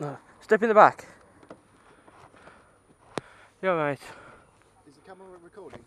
No. Step in the back. Yeah, mate. Is the camera recording?